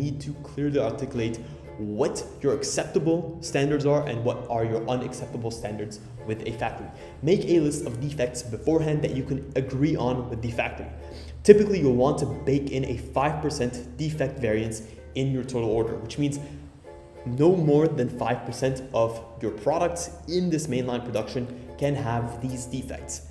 need to clearly articulate what your acceptable standards are and what are your unacceptable standards with a factory. Make a list of defects beforehand that you can agree on with the factory. Typically, you'll want to bake in a 5% defect variance in your total order, which means no more than 5% of your products in this mainline production can have these defects.